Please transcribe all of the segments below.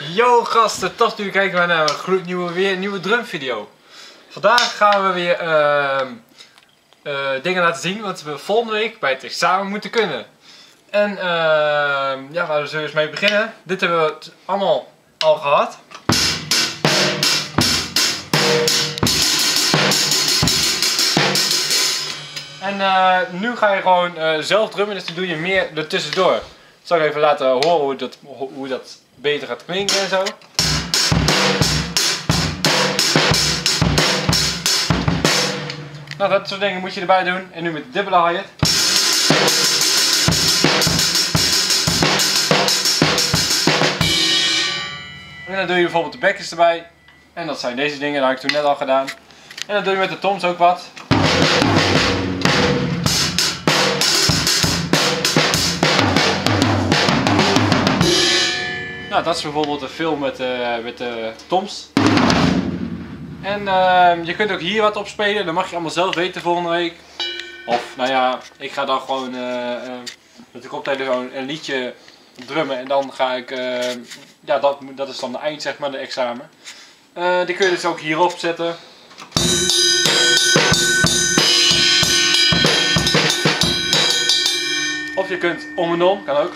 Yo gasten, toch nu kijken we naar een gloednieuwe weer nieuwe drumvideo. Vandaag gaan we weer ehm, eh, dingen laten zien wat we volgende week bij het examen moeten kunnen. En ehm, ja, waar we zullen eens mee beginnen. Dit hebben we allemaal al gehad. En eh, nu ga je gewoon eh, zelf drummen, dus dan doe je meer ertussendoor. Zal ik even laten horen hoe dat, hoe dat beter gaat klinken en zo. Nou, dat soort dingen moet je erbij doen. En nu met dubbele hi-hat. En dan doe je bijvoorbeeld de bekjes erbij. En dat zijn deze dingen, dat heb ik toen net al gedaan. En dan doe je met de toms ook wat. Nou, dat is bijvoorbeeld een film met, uh, met uh, Toms. En uh, je kunt ook hier wat op spelen, dat mag je allemaal zelf weten volgende week. Of, nou ja, ik ga dan gewoon uh, met de koptelefoon een liedje drummen en dan ga ik, ja, dat, dat is dan de eind zeg maar, de examen. die kun je dus ook hierop zetten. Of je kunt om en om, kan ook.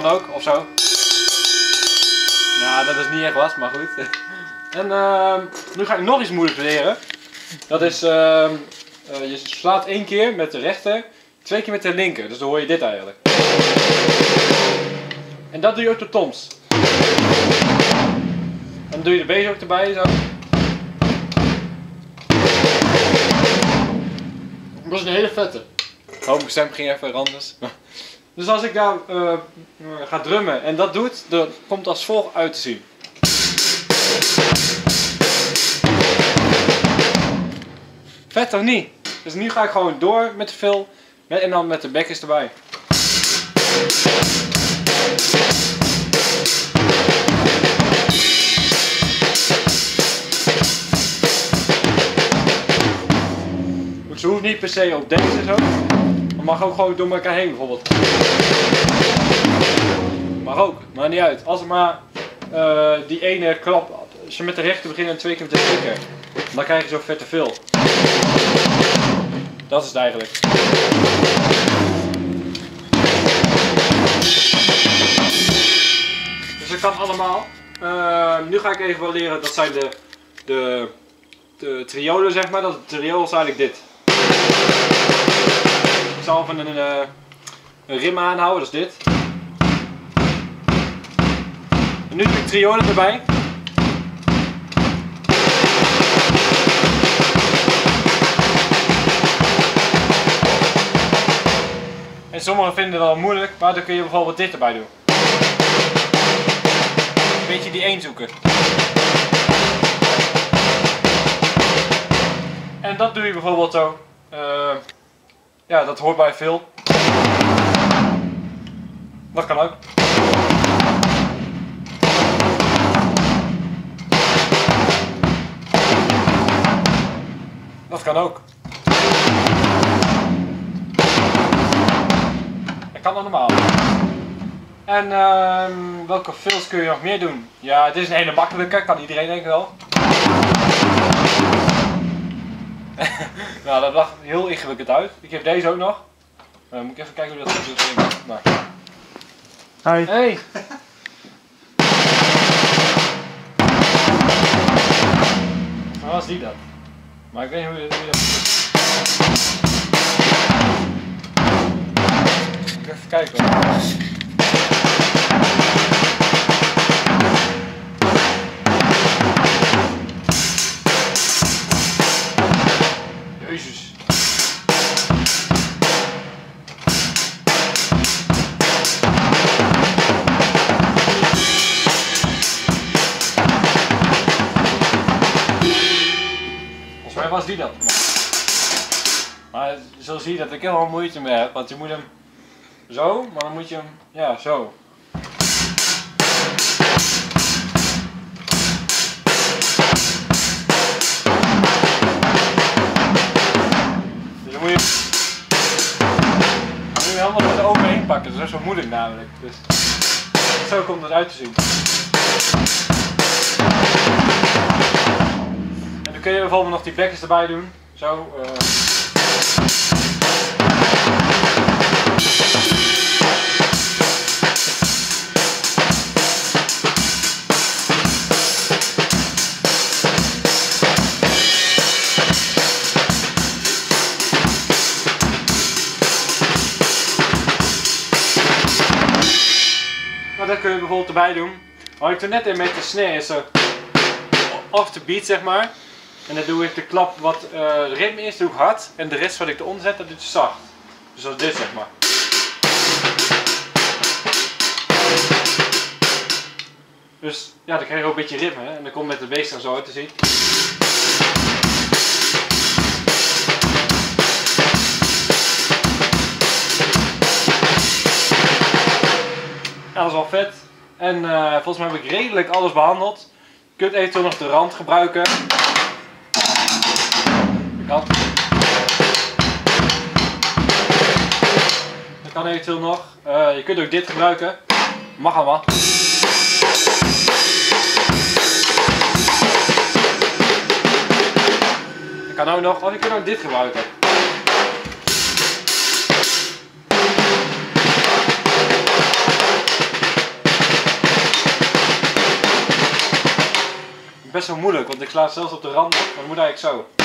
Kan ook, of zo. Ja, dat is niet echt wat, maar goed. En uh, nu ga ik nog iets moeilijks leren. Dat is, uh, uh, je slaat één keer met de rechter, twee keer met de linker. Dus dan hoor je dit eigenlijk. En dat doe je ook de toms. En dan doe je de beest ook erbij, zo. Dat is een hele vette. Mijn stem ging even anders. Dus als ik daar uh, ga drummen en dat doet, dan komt als volgt uit te zien. Vet toch niet? Dus nu ga ik gewoon door met de fill met, en dan met de bekjes erbij. Ze hoeft niet per se op deze zo mag ook gewoon door elkaar heen bijvoorbeeld. Mag ook, maar niet uit. Als er maar uh, die ene klap, als je met de rechter begint en twee keer met de linker, dan krijg je zo vet te veel. Dat is het eigenlijk. Dus dat kan allemaal. Uh, nu ga ik even wel leren, dat zijn de, de, de triolen zeg maar. Dat, de is eigenlijk dit zal even een, uh, een rim aanhouden, dat is dit. En nu doe ik triolen erbij. En sommigen vinden het wel moeilijk, maar dan kun je bijvoorbeeld dit erbij doen. Een beetje die één zoeken. En dat doe je bijvoorbeeld zo. Uh, ja, dat hoort bij veel. Dat kan ook. Dat kan ook. Dat kan allemaal. En uh, welke fills kun je nog meer doen? Ja, dit is een hele makkelijke, kan iedereen denk ik wel. nou, dat lag heel ingewikkeld uit. Ik heb deze ook nog. Uh, moet ik even kijken hoe dat zo Maar... Hi. Hey. Waar was die dat? Maar ik weet niet hoe je dat... Even kijken hoor. Maar zo zie je dat ik heel moeite mee heb, want je moet hem zo, maar dan moet je hem, ja, zo. Dus dan moet je hem helemaal met de ogen heen pakken, dat is zo moeilijk namelijk. Dus zo komt het uit te zien. Bijvoorbeeld nog die bekjes erbij doen. Zo. eh. Maar dat kun je bijvoorbeeld erbij doen. Wat ik toen net in met de snare is zo off the beat zeg maar. En dan doe ik de klap wat eh ritme is, doe ik hard. En de rest wat ik eronder zet, dat doe ik zacht. Dus zoals dit zeg maar. Dus ja, dan krijg je ook een beetje ritme. En dan komt met de bass er zo uit te zien. Ja, dat is wel vet. En eh, volgens mij heb ik redelijk alles behandeld. Je kunt eventueel nog de rand gebruiken. Dat kan. Dat eventueel nog. Eh, je kunt ook dit gebruiken. Mag allemaal. Dat kan ook nog. Of je kunt ook dit gebruiken. Best wel moeilijk, want ik sla zelfs op de rand, maar het moet eigenlijk zo.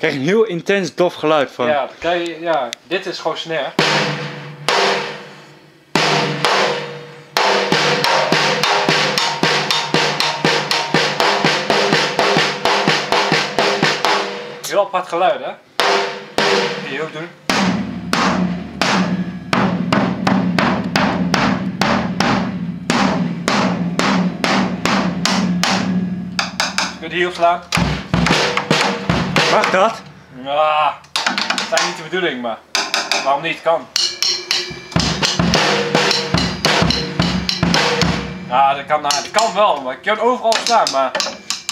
Krijg een heel intens dof geluid van. Ja, krijg ja, dit is gewoon snare. Heel apart geluid, hè? Je ook doen. Kunt hier. Mag dat? Ja, dat is niet de bedoeling, maar waarom niet? Kan. Ja, dat kan, nou, dat kan wel, maar ik kan overal staan, maar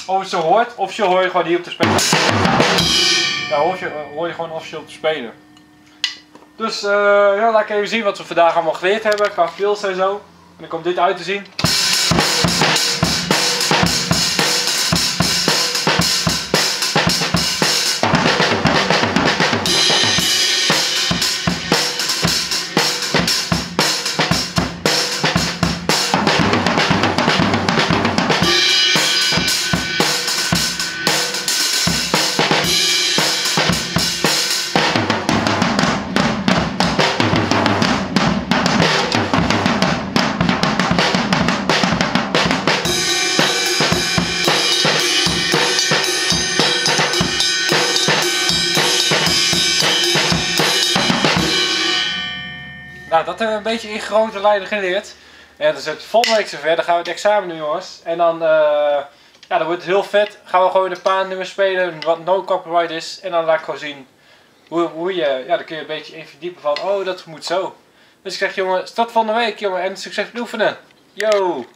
of het zo hoort, officieel hoor je gewoon hier op te spelen. Ja, hoor je, hoor je gewoon officieel te spelen. Dus eh, ja, laat ik even zien wat we vandaag allemaal geleerd hebben qua fills en zo. En dan komt dit uit te zien. Dat hebben we een beetje in grote lijnen geleerd. Ja, dus het volgende week zover, dan gaan we het examen doen jongens. En dan, eh, ja, dan wordt het heel vet. Gaan we gewoon een paar nummers spelen wat no copyright is. En dan laat ik gewoon zien hoe, hoe je, ja, dan kun je een beetje in verdiepen van, oh dat moet zo. Dus ik zeg jongen, tot volgende week jongen en succes met oefenen. Yo!